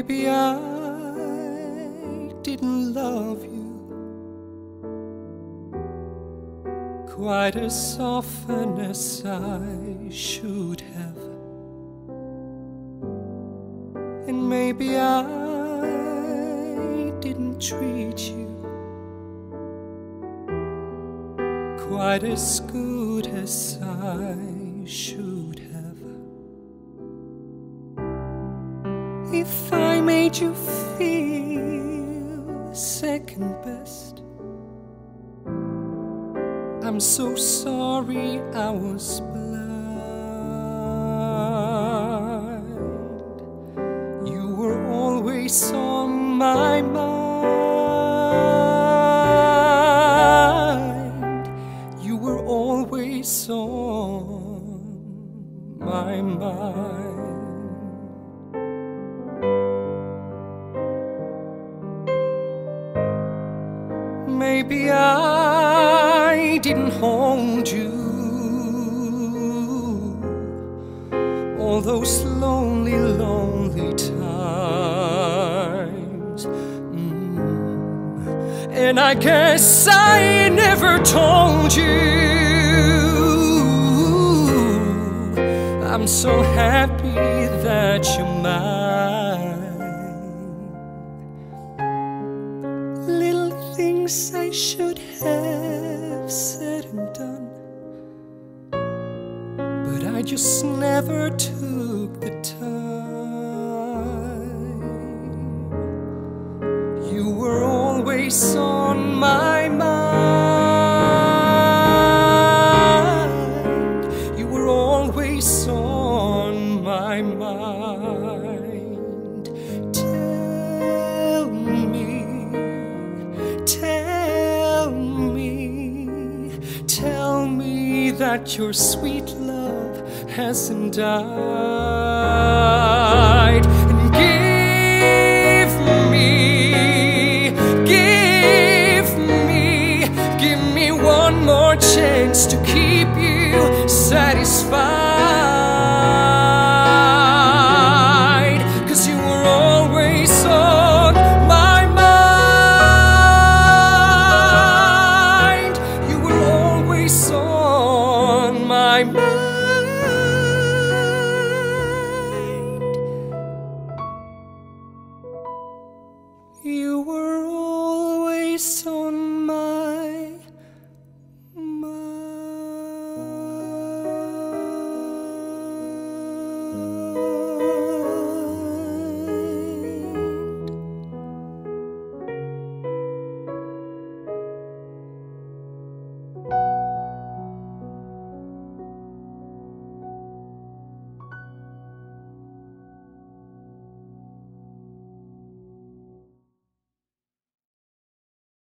maybe I didn't love you quite as often as I should have. And maybe I didn't treat you quite as good as I should have. If I made you feel second best, I'm so sorry I was blind. You were always on my mind. Maybe I didn't hold you all those lonely, lonely times. Mm. And I guess I never told you. I'm so happy that you're mine. Things I should have said and done. But I just never took the time. You were always on my mind. that your sweet love hasn't died. And give me, give me, give me one more chance to keep you satisfied. Cause you were always on my mind. You were always on time.